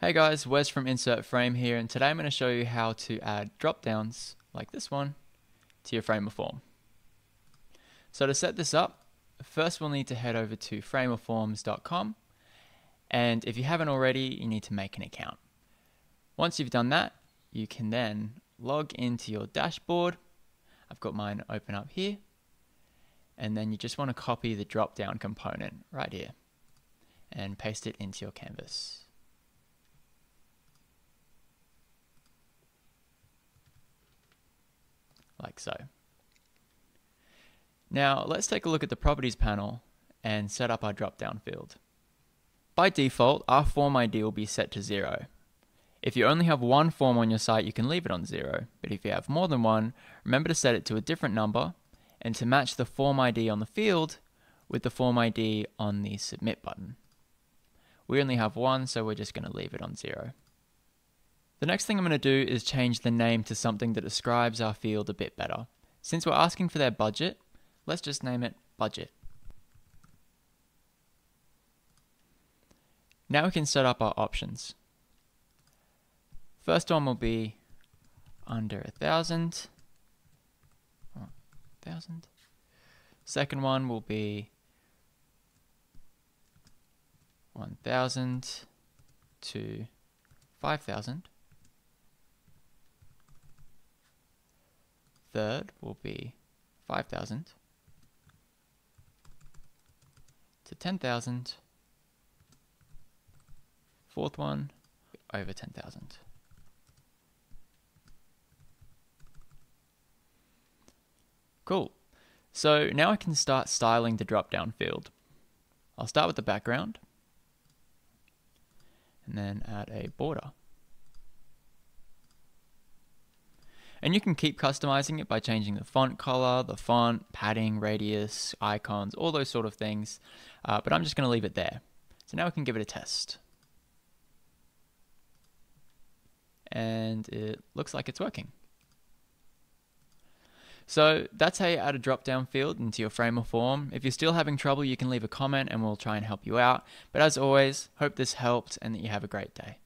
Hey guys, Wes from Insert Frame here, and today I'm going to show you how to add drop downs like this one to your Framer form. So to set this up, first we'll need to head over to framerforms.com, and if you haven't already, you need to make an account. Once you've done that, you can then log into your dashboard. I've got mine open up here, and then you just want to copy the drop down component right here and paste it into your canvas. Like so. Now let's take a look at the properties panel and set up our drop down field. By default, our form ID will be set to zero. If you only have one form on your site, you can leave it on zero, but if you have more than one, remember to set it to a different number and to match the form ID on the field with the form ID on the submit button. We only have one, so we're just going to leave it on zero. The next thing I'm going to do is change the name to something that describes our field a bit better. Since we're asking for their budget, let's just name it budget. Now we can set up our options. First one will be under a thousand. Oh, thousand. Second one will be 1000 to 5000. Third will be 5,000 to 10,000. Fourth one, over 10,000. Cool. So now I can start styling the drop-down field. I'll start with the background and then add a border. And you can keep customizing it by changing the font color, the font, padding, radius, icons, all those sort of things. Uh, but I'm just going to leave it there. So now we can give it a test. And it looks like it's working. So that's how you add a drop down field into your Framerform. If you're still having trouble, you can leave a comment and we'll try and help you out. But as always, hope this helped and that you have a great day.